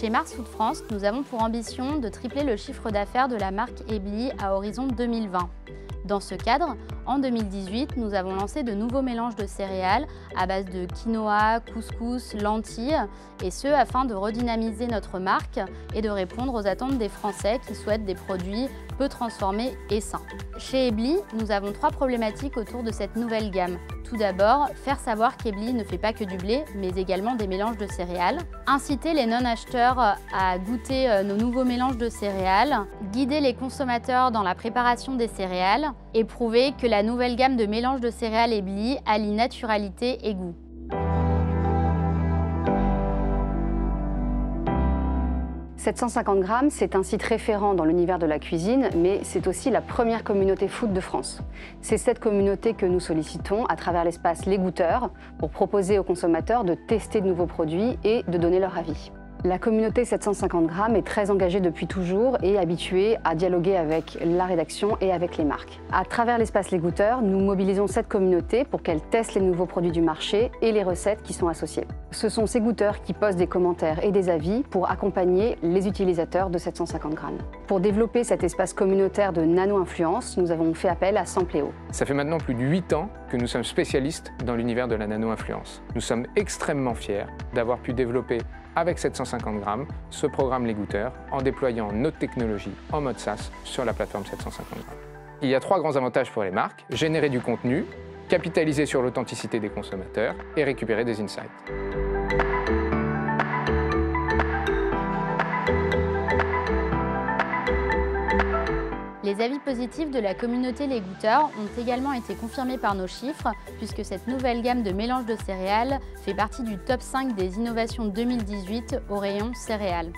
Chez Mars Food France, nous avons pour ambition de tripler le chiffre d'affaires de la marque Ebly à horizon 2020. Dans ce cadre, en 2018, nous avons lancé de nouveaux mélanges de céréales à base de quinoa, couscous, lentilles, et ce afin de redynamiser notre marque et de répondre aux attentes des Français qui souhaitent des produits peu transformés et sains. Chez Ebly, nous avons trois problématiques autour de cette nouvelle gamme. Tout d'abord, faire savoir qu'Ebly ne fait pas que du blé, mais également des mélanges de céréales. Inciter les non-acheteurs à goûter euh, nos nouveaux mélanges de céréales. Guider les consommateurs dans la préparation des céréales. Et prouver que la nouvelle gamme de mélanges de céréales Ebly allie naturalité et goût. 750 grammes, c'est un site référent dans l'univers de la cuisine, mais c'est aussi la première communauté food de France. C'est cette communauté que nous sollicitons à travers l'espace Les Goûteurs pour proposer aux consommateurs de tester de nouveaux produits et de donner leur avis. La communauté 750 grammes est très engagée depuis toujours et habituée à dialoguer avec la rédaction et avec les marques. À travers l'espace Les Goûteurs, nous mobilisons cette communauté pour qu'elle teste les nouveaux produits du marché et les recettes qui sont associées. Ce sont ces goûteurs qui postent des commentaires et des avis pour accompagner les utilisateurs de 750 grammes. Pour développer cet espace communautaire de nano-influence, nous avons fait appel à Sampléo. Ça fait maintenant plus de 8 ans que nous sommes spécialistes dans l'univers de la nano-influence. Nous sommes extrêmement fiers d'avoir pu développer avec 750 grammes ce programme Les Goûteurs en déployant notre technologie en mode SaaS sur la plateforme 750 grammes. Il y a trois grands avantages pour les marques, générer du contenu, capitaliser sur l'authenticité des consommateurs et récupérer des insights. Les avis positifs de la communauté Les Goûteurs ont également été confirmés par nos chiffres, puisque cette nouvelle gamme de mélange de céréales fait partie du top 5 des innovations 2018 au rayon céréales.